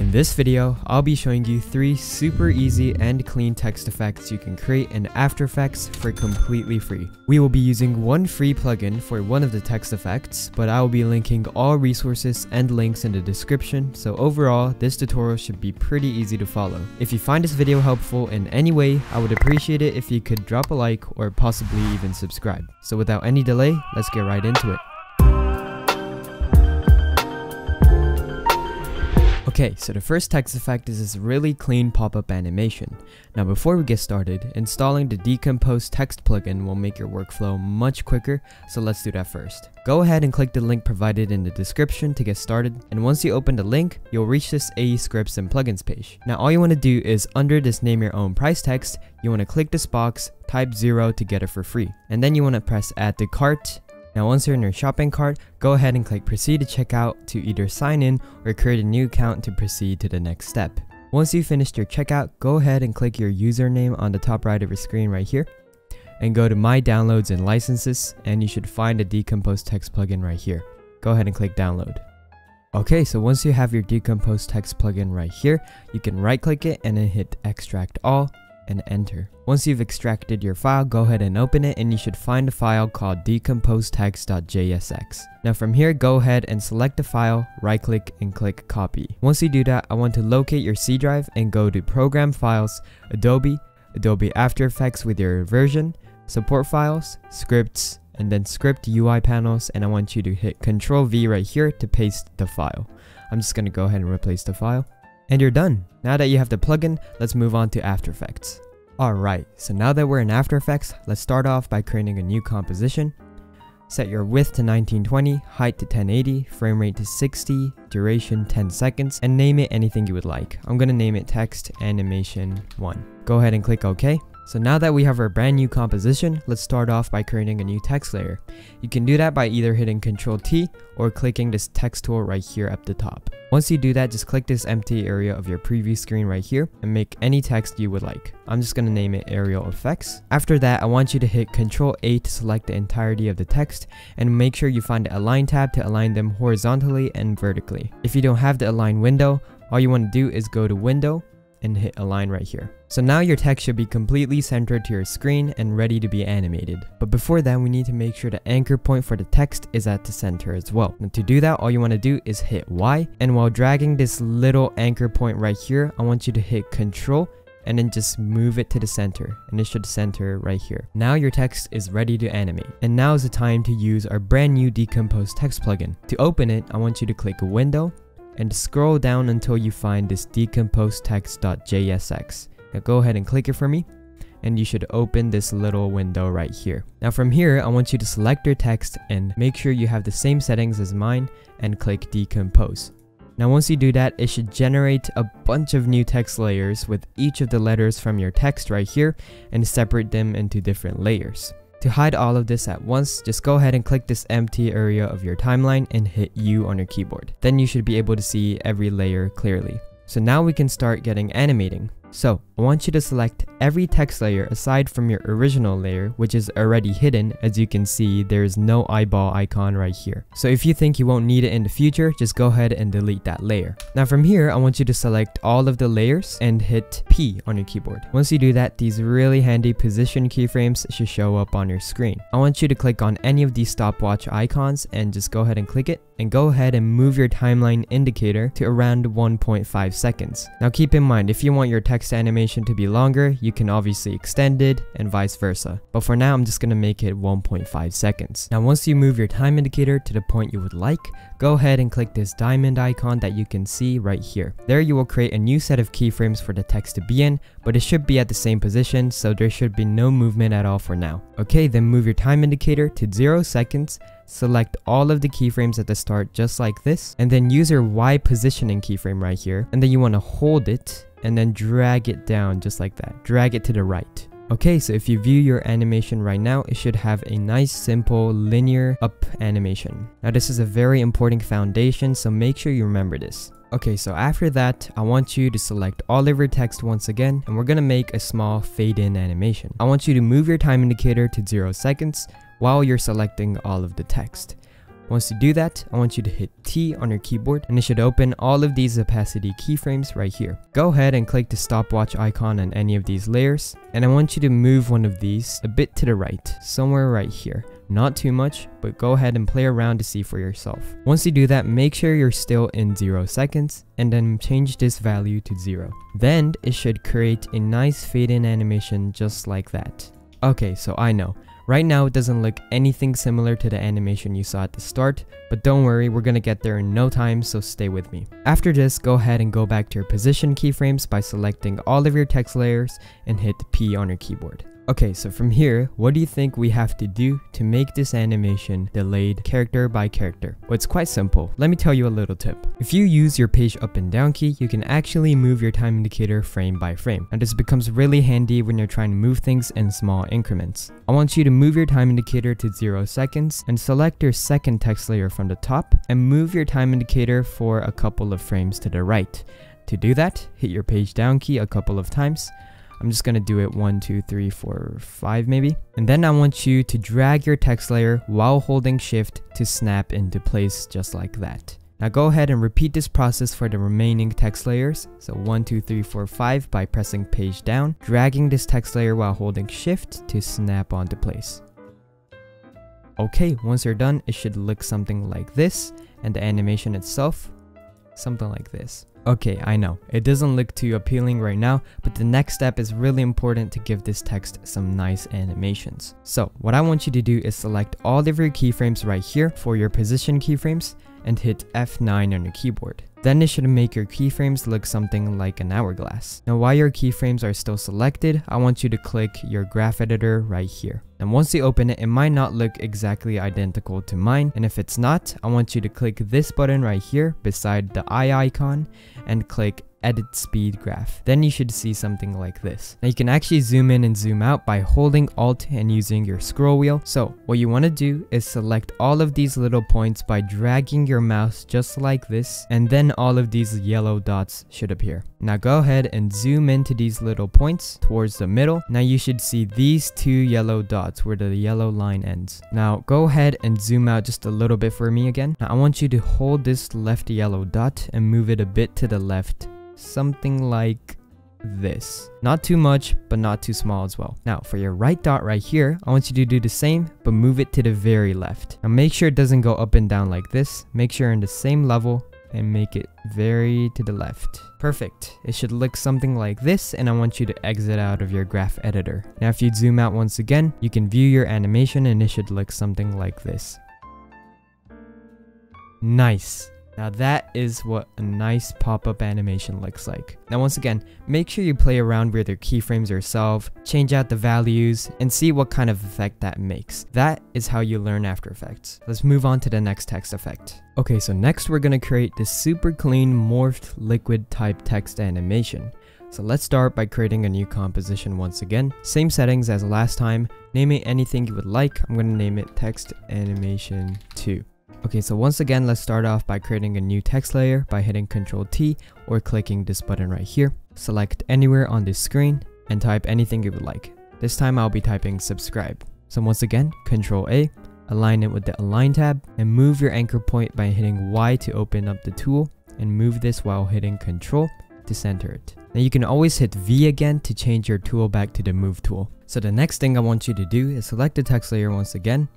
In this video, I'll be showing you 3 super easy and clean text effects you can create in After Effects for completely free. We will be using one free plugin for one of the text effects, but I will be linking all resources and links in the description, so overall, this tutorial should be pretty easy to follow. If you find this video helpful in any way, I would appreciate it if you could drop a like or possibly even subscribe. So without any delay, let's get right into it. Okay, so the first text effect is this really clean pop-up animation. Now before we get started, installing the Decompose text plugin will make your workflow much quicker, so let's do that first. Go ahead and click the link provided in the description to get started, and once you open the link, you'll reach this aescripts and plugins page. Now all you want to do is under this name your own price text, you want to click this box, type 0 to get it for free, and then you want to press add to cart, now once you're in your shopping cart, go ahead and click proceed to checkout to either sign in or create a new account to proceed to the next step. Once you've finished your checkout, go ahead and click your username on the top right of your screen right here and go to my downloads and licenses and you should find the decompose text plugin right here. Go ahead and click download. Okay, so once you have your decompose text plugin right here, you can right click it and then hit extract all and enter. Once you've extracted your file, go ahead and open it and you should find a file called decomposetext.jsx. Now from here, go ahead and select the file, right click and click copy. Once you do that, I want to locate your C drive and go to program files, Adobe, Adobe After Effects with your version, support files, scripts, and then script UI panels and I want you to hit Ctrl V right here to paste the file. I'm just going to go ahead and replace the file. And you're done. Now that you have the plugin, let's move on to After Effects. Alright, so now that we're in After Effects, let's start off by creating a new composition. Set your width to 1920, height to 1080, frame rate to 60, duration 10 seconds, and name it anything you would like. I'm gonna name it Text Animation 1. Go ahead and click OK. So now that we have our brand new composition, let's start off by creating a new text layer. You can do that by either hitting Ctrl T or clicking this text tool right here at the top. Once you do that, just click this empty area of your preview screen right here and make any text you would like. I'm just gonna name it Arial Effects. After that, I want you to hit Ctrl A to select the entirety of the text and make sure you find the Align tab to align them horizontally and vertically. If you don't have the Align window, all you want to do is go to Window and hit align right here. So now your text should be completely centered to your screen and ready to be animated. But before that, we need to make sure the anchor point for the text is at the center as well. And to do that, all you want to do is hit Y. And while dragging this little anchor point right here, I want you to hit Control and then just move it to the center and it should center right here. Now your text is ready to animate and now is the time to use our brand new decompose text plugin. To open it, I want you to click window and scroll down until you find this decompose text.jsx. Now go ahead and click it for me and you should open this little window right here. Now from here, I want you to select your text and make sure you have the same settings as mine and click decompose. Now once you do that, it should generate a bunch of new text layers with each of the letters from your text right here and separate them into different layers. To hide all of this at once, just go ahead and click this empty area of your timeline and hit U on your keyboard. Then you should be able to see every layer clearly. So now we can start getting animating. So, I want you to select every text layer aside from your original layer, which is already hidden. As you can see, there is no eyeball icon right here. So if you think you won't need it in the future, just go ahead and delete that layer. Now from here, I want you to select all of the layers and hit P on your keyboard. Once you do that, these really handy position keyframes should show up on your screen. I want you to click on any of these stopwatch icons and just go ahead and click it and go ahead and move your timeline indicator to around 1.5 seconds. Now keep in mind, if you want your text animation to be longer, you can obviously extend it and vice versa. But for now, I'm just gonna make it 1.5 seconds. Now once you move your time indicator to the point you would like, go ahead and click this diamond icon that you can see right here. There you will create a new set of keyframes for the text to be in, but it should be at the same position, so there should be no movement at all for now. Okay, then move your time indicator to 0 seconds select all of the keyframes at the start just like this and then use your Y positioning keyframe right here and then you want to hold it and then drag it down just like that. Drag it to the right. Okay so if you view your animation right now it should have a nice simple linear up animation. Now this is a very important foundation so make sure you remember this Okay, so after that, I want you to select all of your text once again, and we're gonna make a small fade in animation. I want you to move your time indicator to 0 seconds, while you're selecting all of the text. Once you do that, I want you to hit T on your keyboard and it should open all of these opacity keyframes right here. Go ahead and click the stopwatch icon on any of these layers and I want you to move one of these a bit to the right, somewhere right here. Not too much, but go ahead and play around to see for yourself. Once you do that, make sure you're still in 0 seconds and then change this value to 0. Then it should create a nice fade in animation just like that. Okay, so I know. Right now it doesn't look anything similar to the animation you saw at the start, but don't worry, we're gonna get there in no time, so stay with me. After this, go ahead and go back to your position keyframes by selecting all of your text layers and hit P on your keyboard. Okay, so from here, what do you think we have to do to make this animation delayed character by character? Well, it's quite simple. Let me tell you a little tip. If you use your page up and down key, you can actually move your time indicator frame by frame. And this becomes really handy when you're trying to move things in small increments. I want you to move your time indicator to 0 seconds and select your second text layer from the top and move your time indicator for a couple of frames to the right. To do that, hit your page down key a couple of times I'm just gonna do it one, two, three, four, five maybe. And then I want you to drag your text layer while holding shift to snap into place just like that. Now go ahead and repeat this process for the remaining text layers. So 1, 2, 3, 4, 5 by pressing page down, dragging this text layer while holding shift to snap onto place. Okay, once you're done, it should look something like this, and the animation itself, something like this. Okay, I know, it doesn't look too appealing right now, but the next step is really important to give this text some nice animations. So, what I want you to do is select all of your keyframes right here for your position keyframes and hit F9 on your keyboard. Then it should make your keyframes look something like an hourglass. Now while your keyframes are still selected, I want you to click your graph editor right here. And once you open it, it might not look exactly identical to mine. And if it's not, I want you to click this button right here beside the eye icon and click edit speed graph. Then you should see something like this. Now you can actually zoom in and zoom out by holding alt and using your scroll wheel. So what you want to do is select all of these little points by dragging your mouse just like this and then all of these yellow dots should appear. Now go ahead and zoom into these little points towards the middle. Now you should see these two yellow dots where the yellow line ends. Now go ahead and zoom out just a little bit for me again. Now I want you to hold this left yellow dot and move it a bit to the left something like this. Not too much, but not too small as well. Now, for your right dot right here, I want you to do the same, but move it to the very left. Now, make sure it doesn't go up and down like this. Make sure in the same level and make it very to the left. Perfect. It should look something like this and I want you to exit out of your graph editor. Now if you zoom out once again, you can view your animation and it should look something like this. Nice. Now that is what a nice pop-up animation looks like. Now once again, make sure you play around with your keyframes yourself, change out the values, and see what kind of effect that makes. That is how you learn After Effects. Let's move on to the next text effect. Okay, so next we're gonna create this super clean morphed liquid type text animation. So let's start by creating a new composition once again. Same settings as last time. Name it anything you would like. I'm to name it text animation 2. Okay, so once again, let's start off by creating a new text layer by hitting Ctrl T or clicking this button right here. Select anywhere on this screen and type anything you would like. This time I'll be typing subscribe. So once again, Ctrl A, align it with the Align tab, and move your anchor point by hitting Y to open up the tool, and move this while hitting Ctrl to center it. Now you can always hit V again to change your tool back to the Move tool. So the next thing I want you to do is select the text layer once again,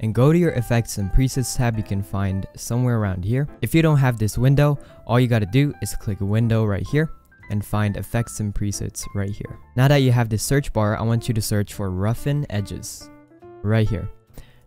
and go to your effects and presets tab you can find somewhere around here. If you don't have this window, all you gotta do is click window right here and find effects and presets right here. Now that you have this search bar, I want you to search for roughen edges right here.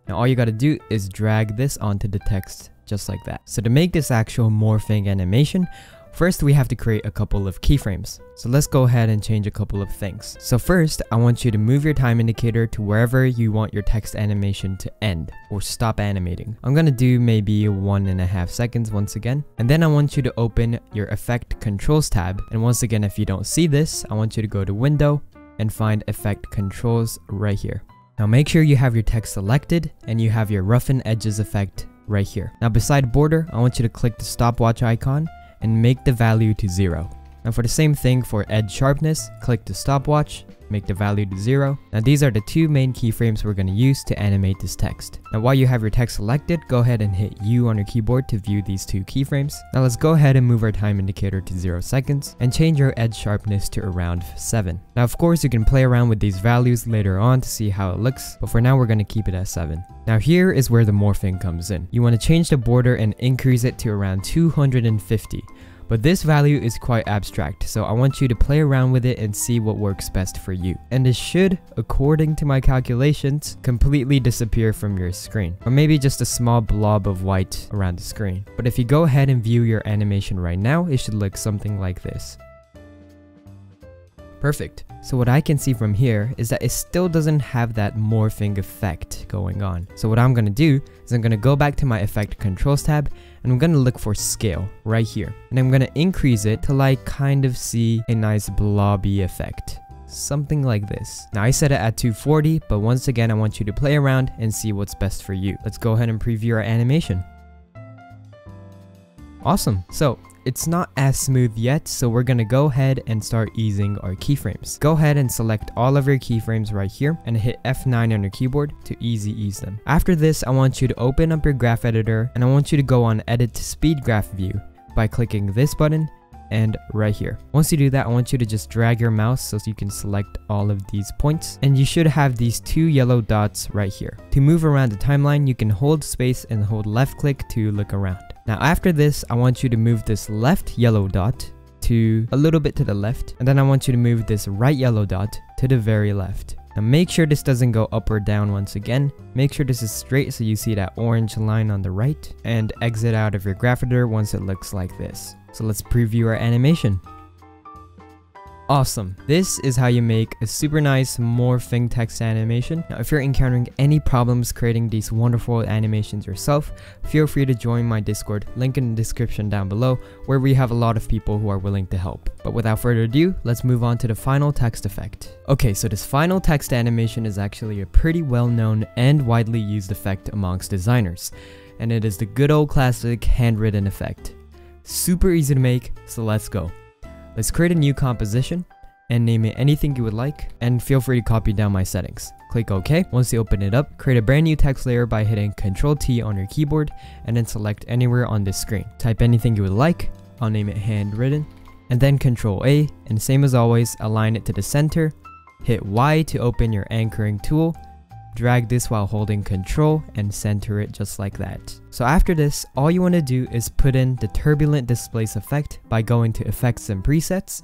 Now all you gotta do is drag this onto the text just like that. So to make this actual morphing animation, First, we have to create a couple of keyframes. So let's go ahead and change a couple of things. So first, I want you to move your time indicator to wherever you want your text animation to end or stop animating. I'm gonna do maybe one and a half seconds once again. And then I want you to open your effect controls tab. And once again, if you don't see this, I want you to go to window and find effect controls right here. Now make sure you have your text selected and you have your roughen edges effect right here. Now beside border, I want you to click the stopwatch icon and make the value to 0. Now for the same thing for edge sharpness, click the stopwatch make the value to 0. Now these are the two main keyframes we're going to use to animate this text. Now while you have your text selected, go ahead and hit U on your keyboard to view these two keyframes. Now let's go ahead and move our time indicator to 0 seconds and change your edge sharpness to around 7. Now of course you can play around with these values later on to see how it looks, but for now we're going to keep it at 7. Now here is where the morphing comes in. You want to change the border and increase it to around 250. But this value is quite abstract, so I want you to play around with it and see what works best for you. And it should, according to my calculations, completely disappear from your screen. Or maybe just a small blob of white around the screen. But if you go ahead and view your animation right now, it should look something like this. Perfect. So what I can see from here is that it still doesn't have that morphing effect going on. So what I'm going to do is I'm going to go back to my effect controls tab and I'm to look for scale right here. And I'm to increase it till I kind of see a nice blobby effect. Something like this. Now I set it at 240, but once again I want you to play around and see what's best for you. Let's go ahead and preview our animation. Awesome. So it's not as smooth yet, so we're gonna go ahead and start easing our keyframes. Go ahead and select all of your keyframes right here and hit F9 on your keyboard to easy ease them. After this, I want you to open up your graph editor and I want you to go on edit to speed graph view by clicking this button and right here. Once you do that, I want you to just drag your mouse so you can select all of these points. And you should have these two yellow dots right here. To move around the timeline, you can hold space and hold left click to look around. Now after this, I want you to move this left yellow dot to a little bit to the left. And then I want you to move this right yellow dot to the very left. Now make sure this doesn't go up or down once again. Make sure this is straight so you see that orange line on the right. And exit out of your graph editor once it looks like this. So let's preview our animation. Awesome. This is how you make a super nice morphing text animation. Now, if you're encountering any problems creating these wonderful animations yourself, feel free to join my Discord, link in the description down below, where we have a lot of people who are willing to help. But without further ado, let's move on to the final text effect. Okay, so this final text animation is actually a pretty well-known and widely used effect amongst designers, and it is the good old classic handwritten effect. Super easy to make, so let's go. Let's create a new composition and name it anything you would like and feel free to copy down my settings. Click OK. Once you open it up, create a brand new text layer by hitting Ctrl T on your keyboard and then select anywhere on this screen. Type anything you would like, I'll name it handwritten, and then Ctrl A and same as always, align it to the center, hit Y to open your anchoring tool, drag this while holding control and center it just like that. So after this, all you want to do is put in the turbulent displace effect by going to effects and presets,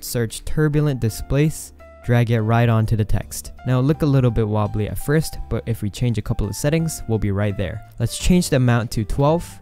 search turbulent displace, drag it right onto the text. Now look a little bit wobbly at first, but if we change a couple of settings, we'll be right there. Let's change the amount to 12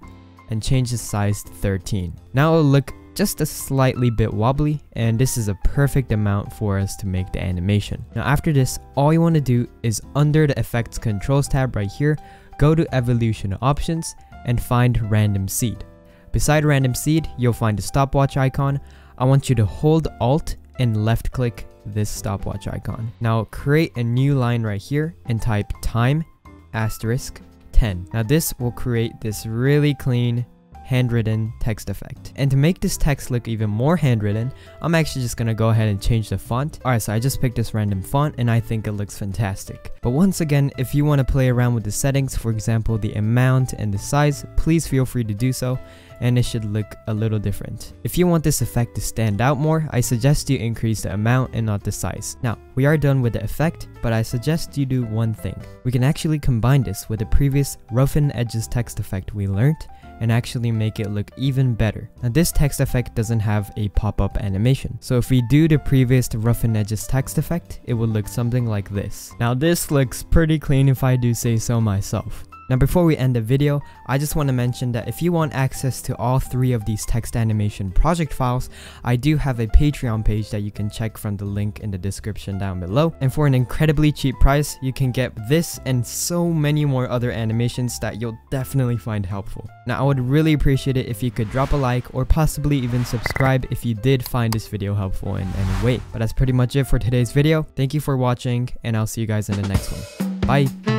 and change the size to 13. Now it'll look just a slightly bit wobbly and this is a perfect amount for us to make the animation. Now after this, all you want to do is under the effects controls tab right here, go to evolution options and find random seed. Beside random seed, you'll find the stopwatch icon. I want you to hold alt and left click this stopwatch icon. Now create a new line right here and type time asterisk 10. Now this will create this really clean handwritten text effect. And to make this text look even more handwritten, I'm actually just gonna go ahead and change the font. Alright, so I just picked this random font and I think it looks fantastic. But once again, if you want to play around with the settings, for example the amount and the size, please feel free to do so and it should look a little different. If you want this effect to stand out more, I suggest you increase the amount and not the size. Now, we are done with the effect, but I suggest you do one thing. We can actually combine this with the previous roughen edges text effect we learned and actually make it look even better. Now this text effect doesn't have a pop-up animation, so if we do the previous roughen edges text effect, it would look something like this. Now this looks pretty clean if I do say so myself. Now before we end the video, I just want to mention that if you want access to all three of these text animation project files, I do have a Patreon page that you can check from the link in the description down below. And for an incredibly cheap price, you can get this and so many more other animations that you'll definitely find helpful. Now I would really appreciate it if you could drop a like or possibly even subscribe if you did find this video helpful in any way. But that's pretty much it for today's video. Thank you for watching and I'll see you guys in the next one. Bye!